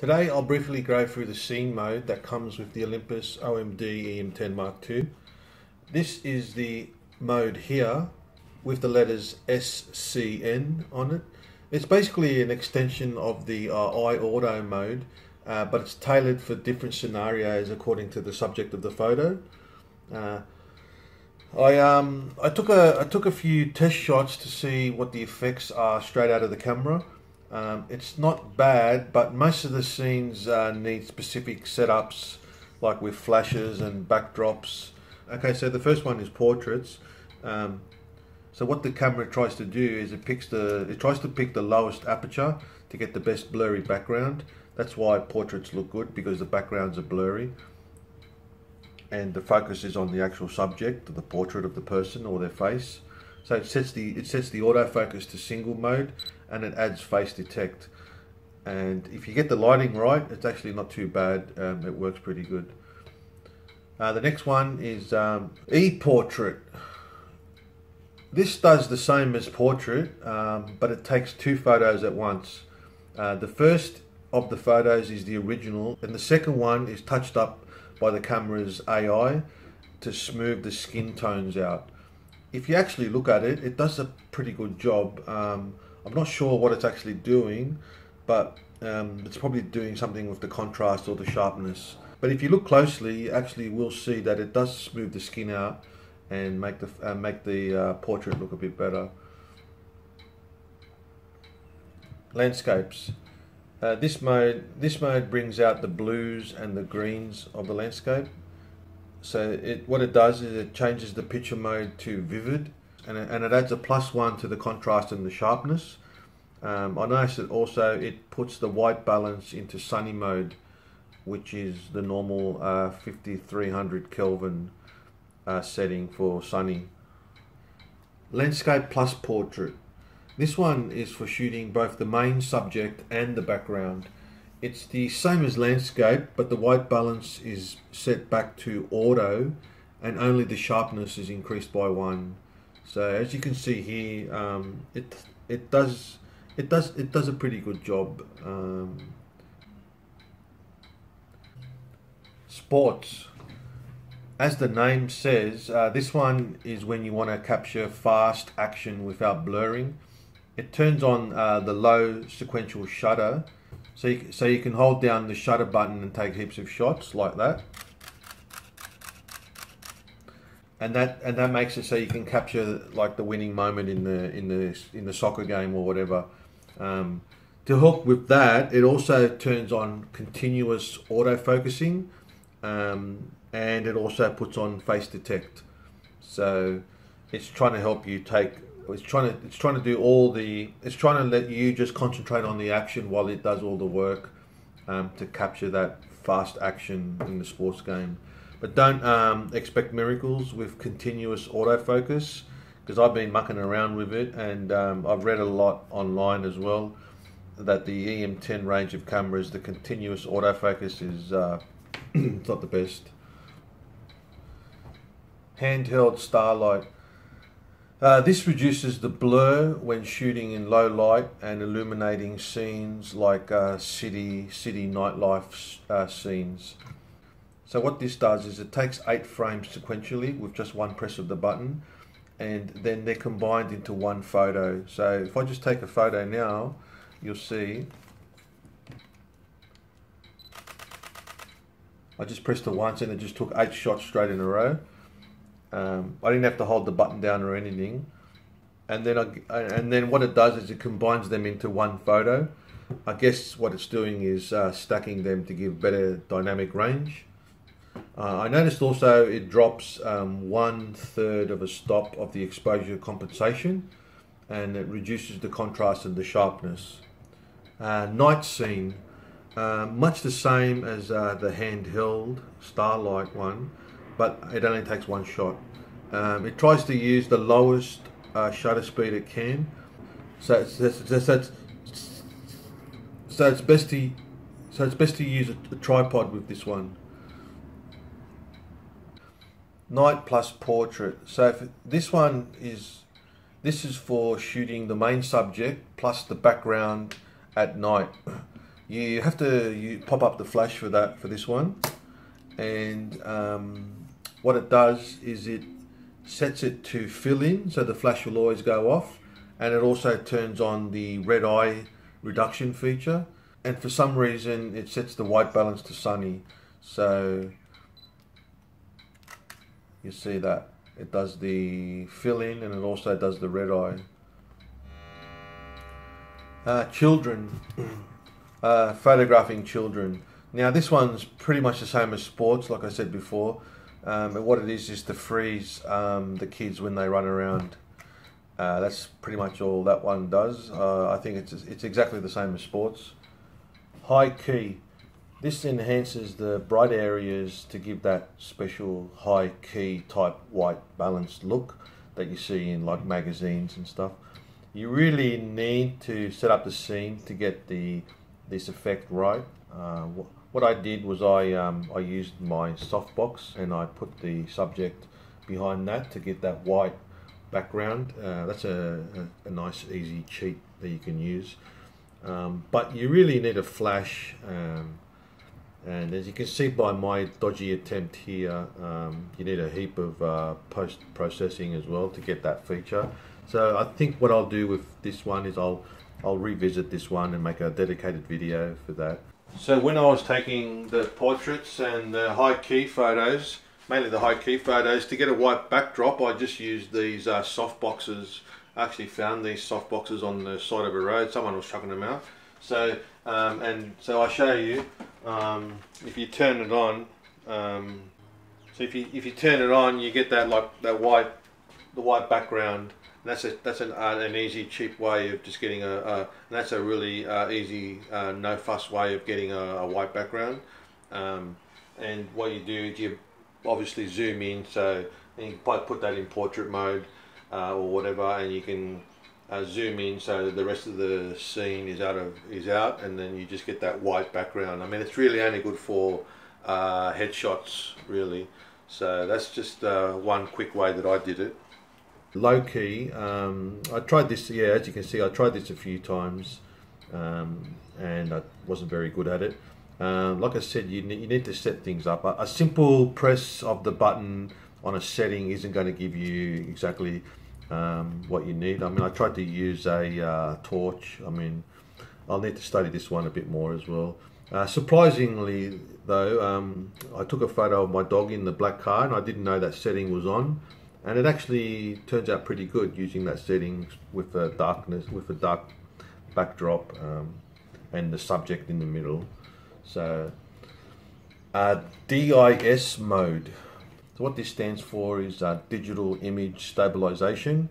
Today I'll briefly go through the scene mode that comes with the Olympus OMD EM10 Mark II. This is the mode here with the letters SCN on it. It's basically an extension of the uh, iAuto mode, uh, but it's tailored for different scenarios according to the subject of the photo. Uh, I um I took a I took a few test shots to see what the effects are straight out of the camera. Um, it's not bad, but most of the scenes uh, need specific setups, like with flashes and backdrops. Okay, so the first one is portraits. Um, so what the camera tries to do is it picks the it tries to pick the lowest aperture to get the best blurry background. That's why portraits look good because the backgrounds are blurry, and the focus is on the actual subject, the portrait of the person or their face. So it sets the it sets the autofocus to single mode and it adds face detect. And if you get the lighting right, it's actually not too bad. Um, it works pretty good. Uh, the next one is um, e-portrait. This does the same as portrait, um, but it takes two photos at once. Uh, the first of the photos is the original, and the second one is touched up by the camera's AI to smooth the skin tones out. If you actually look at it, it does a pretty good job. Um, I'm not sure what it's actually doing, but um, it's probably doing something with the contrast or the sharpness. But if you look closely, you actually will see that it does smooth the skin out and make the uh, make the uh, portrait look a bit better. Landscapes. Uh, this mode this mode brings out the blues and the greens of the landscape. So it what it does is it changes the picture mode to vivid and it, and it adds a plus one to the contrast and the sharpness. Um, I noticed that also it puts the white balance into sunny mode, which is the normal uh, 5300 Kelvin uh, setting for sunny. Landscape plus portrait. This one is for shooting both the main subject and the background. It's the same as landscape, but the white balance is set back to auto and only the sharpness is increased by one. So as you can see here, um, it it does it does it does a pretty good job. Um, sports, as the name says, uh, this one is when you want to capture fast action without blurring. It turns on uh, the low sequential shutter, so you, so you can hold down the shutter button and take heaps of shots like that and that and that makes it so you can capture like the winning moment in the in the in the soccer game or whatever. Um, to hook with that, it also turns on continuous auto focusing, um, and it also puts on face detect. So it's trying to help you take. It's trying to it's trying to do all the. It's trying to let you just concentrate on the action while it does all the work um, to capture that fast action in the sports game. But don't um, expect miracles with continuous autofocus because I've been mucking around with it and um, I've read a lot online as well that the EM10 range of cameras, the continuous autofocus is uh, not the best. Handheld Starlight. Uh, this reduces the blur when shooting in low light and illuminating scenes like uh, city city nightlife uh, scenes. So what this does is it takes eight frames sequentially with just one press of the button and then they're combined into one photo. So if I just take a photo now, you'll see I just pressed it once and it just took eight shots straight in a row. Um, I didn't have to hold the button down or anything. And then I, and then what it does is it combines them into one photo. I guess what it's doing is uh, stacking them to give better dynamic range. Uh, I noticed also it drops um, one third of a stop of the exposure compensation and it reduces the contrast and the sharpness. Uh, night scene, uh, much the same as uh, the handheld Starlight one, but it only takes one shot. Um, it tries to use the lowest uh, shutter speed it can, so it's, it's, it's, so it's best to so it's best to use a, a tripod with this one night plus portrait. So this one is this is for shooting the main subject plus the background at night. you have to you pop up the flash for that for this one and um, what it does is it sets it to fill in so the flash will always go off and it also turns on the red eye reduction feature and for some reason it sets the white balance to sunny so you see that it does the fill in and it also does the red eye. Uh, children. Uh, photographing children. Now this one's pretty much the same as sports like I said before. Um, and what it is is to freeze um, the kids when they run around. Uh, that's pretty much all that one does. Uh, I think it's, it's exactly the same as sports. High key this enhances the bright areas to give that special high key type white balanced look that you see in like magazines and stuff. You really need to set up the scene to get the this effect right. Uh, what I did was I um, I used my softbox and I put the subject behind that to get that white background. Uh, that's a, a, a, nice easy cheat that you can use. Um, but you really need a flash um, and as you can see by my dodgy attempt here um, you need a heap of uh, post processing as well to get that feature. So I think what I'll do with this one is I'll I'll revisit this one and make a dedicated video for that. So when I was taking the portraits and the high key photos mainly the high key photos to get a white backdrop I just used these uh, soft boxes. I actually found these soft boxes on the side of a road. Someone was chucking them out. So um, and so I show you um, if you turn it on um, so if you if you turn it on you get that like that white the white background. And that's a that's an, uh, an easy cheap way of just getting a, a that's a really uh, easy uh, no fuss way of getting a, a white background. Um, and what you do is you obviously zoom in so you can put that in portrait mode uh, or whatever and you can uh, zoom in so that the rest of the scene is out of is out and then you just get that white background. I mean it's really only good for uh, headshots really. So that's just uh, one quick way that I did it. Low key um, I tried this yeah as you can see I tried this a few times um, and I wasn't very good at it. Um, like I said you, you need to set things up. A, a simple press of the button on a setting isn't going to give you exactly um, what you need. I mean, I tried to use a uh, torch. I mean, I'll need to study this one a bit more as well. Uh, surprisingly, though, um, I took a photo of my dog in the black car and I didn't know that setting was on. And it actually turns out pretty good using that setting with a darkness, with a dark backdrop um, and the subject in the middle. So, uh, DIS mode. So what this stands for is uh, digital image stabilization.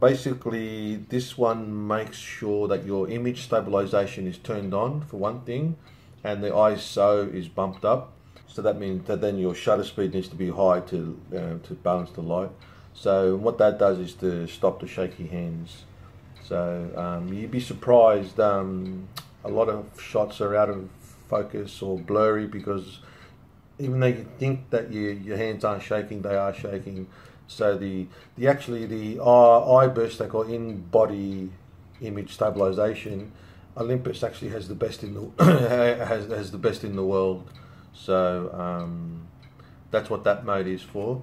Basically, this one makes sure that your image stabilization is turned on for one thing, and the ISO is bumped up. So that means that then your shutter speed needs to be high to uh, to balance the light. So what that does is to stop the shaky hands. So um, you'd be surprised. Um, a lot of shots are out of focus or blurry because even though you think that you, your hands aren't shaking, they are shaking. So the the actually the IBIS they call in body image stabilization. Olympus actually has the best in the has has the best in the world. So um, that's what that mode is for.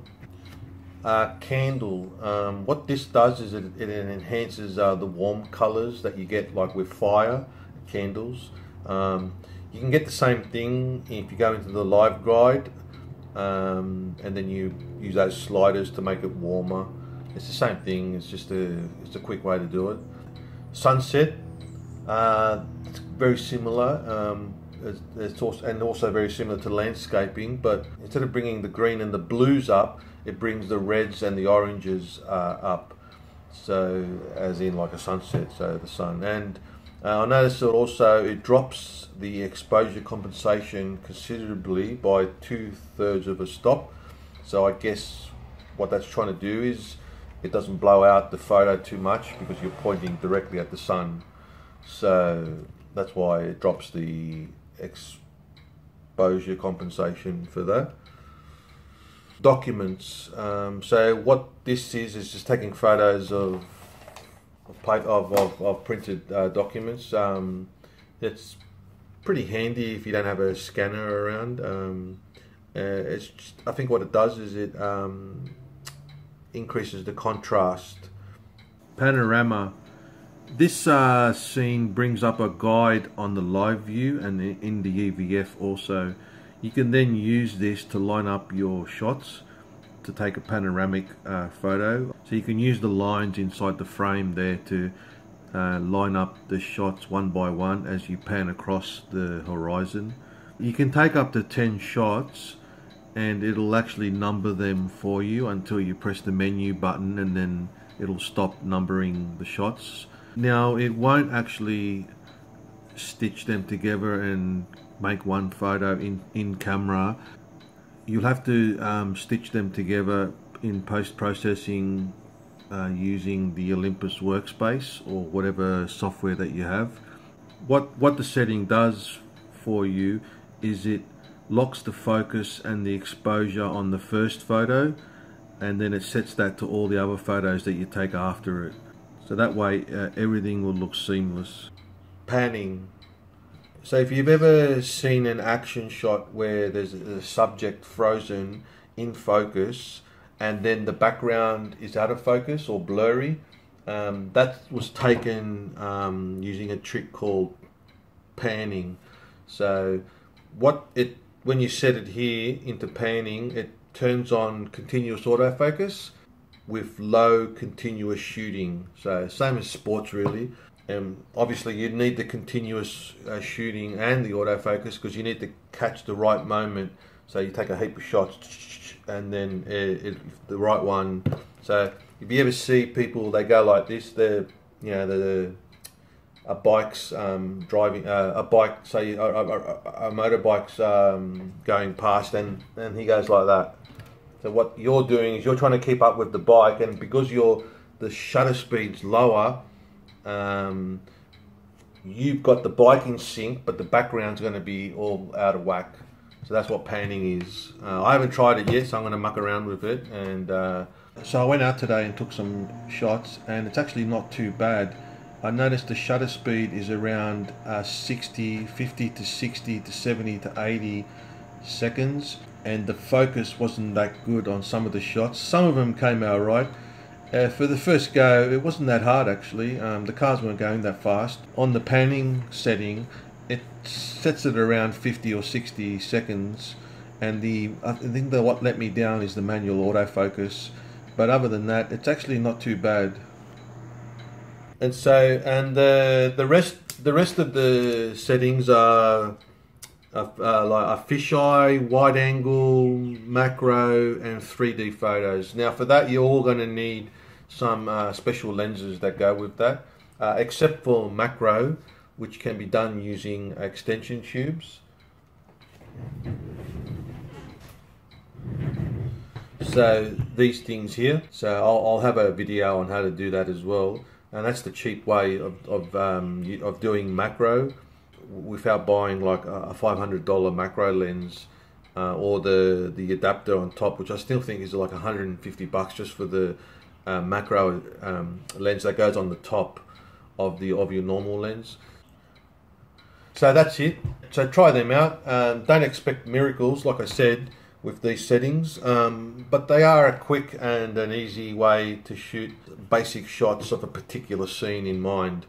Uh, candle. Um, what this does is it, it enhances uh, the warm colors that you get like with fire candles. Um, you can get the same thing if you go into the live guide um, and then you use those sliders to make it warmer. It's the same thing, it's just a, it's a quick way to do it. Sunset, uh, it's very similar. Um, it's, also and also very similar to landscaping, but instead of bringing the green and the blues up, it brings the reds and the oranges uh, up. So, as in like a sunset, so the sun and uh, I noticed that also it drops the exposure compensation considerably by two thirds of a stop. So I guess what that's trying to do is it doesn't blow out the photo too much because you're pointing directly at the sun. So that's why it drops the exposure compensation for that. Documents. Um, so what this is is just taking photos of of, of, of printed uh, documents. Um, it's pretty handy if you don't have a scanner around. Um, uh, it's just, I think what it does is it um, increases the contrast. Panorama. This uh, scene brings up a guide on the live view and in the EVF also. You can then use this to line up your shots to take a panoramic uh, photo. So you can use the lines inside the frame there to uh, line up the shots one by one as you pan across the horizon. You can take up to 10 shots and it'll actually number them for you until you press the menu button and then it'll stop numbering the shots. Now it won't actually stitch them together and make one photo in, in camera. You'll have to um, stitch them together in post-processing uh, using the Olympus workspace or whatever software that you have. What, what the setting does for you is it locks the focus and the exposure on the first photo and then it sets that to all the other photos that you take after it. So that way uh, everything will look seamless. Panning. So if you've ever seen an action shot where there's a subject frozen in focus and then the background is out of focus or blurry. Um, that was taken um, using a trick called panning. So what it when you set it here into panning, it turns on continuous autofocus with low continuous shooting. So same as sports really. Um, obviously you need the continuous uh, shooting and the autofocus because you need to catch the right moment. So you take a heap of shots and then it, it, the right one. So if you ever see people, they go like this. They're you know the a bike's um, driving uh, a bike, say a, a, a motorbike's um, going past, and and he goes like that. So what you're doing is you're trying to keep up with the bike, and because you're the shutter speed's lower, um, you've got the bike in sync, but the background's going to be all out of whack. So that's what panning is. Uh, I haven't tried it yet, so I'm going to muck around with it. And uh, so I went out today and took some shots, and it's actually not too bad. I noticed the shutter speed is around uh, 60, 50 to 60 to 70 to 80 seconds, and the focus wasn't that good on some of the shots. Some of them came out right. Uh, for the first go, it wasn't that hard actually. Um, the cars weren't going that fast. On the panning setting, it sets it around 50 or 60 seconds and the I think that what let me down is the manual autofocus but other than that it's actually not too bad and so and the the rest the rest of the settings are uh, uh, like a fisheye, wide angle, macro, and 3D photos. Now, for that, you're all going to need some uh, special lenses that go with that, uh, except for macro, which can be done using extension tubes. So these things here, so I'll, I'll, have a video on how to do that as well. And that's the cheap way of, of, um, of doing macro without buying like a $500 macro lens uh, or the, the adapter on top, which I still think is like 150 bucks just for the uh, macro um, lens that goes on the top of the of your normal lens. So that's it. So try them out. Um, don't expect miracles, like I said, with these settings, um, but they are a quick and an easy way to shoot basic shots of a particular scene in mind.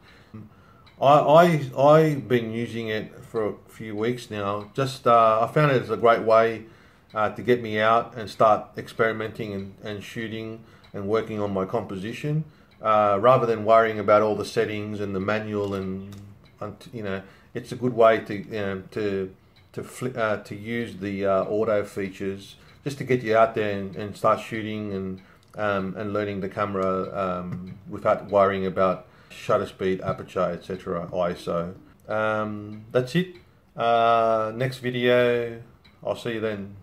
I, I, I've been using it for a few weeks now. Just uh, I found it as a great way uh, to get me out and start experimenting and, and shooting and working on my composition uh, rather than worrying about all the settings and the manual and, you know it's a good way to you know, to to fl- uh, to use the uh, auto features just to get you out there and, and start shooting and um, and learning the camera um, without worrying about shutter speed, aperture, etc. ISO. Um, that's it. Uh, next video. I'll see you then.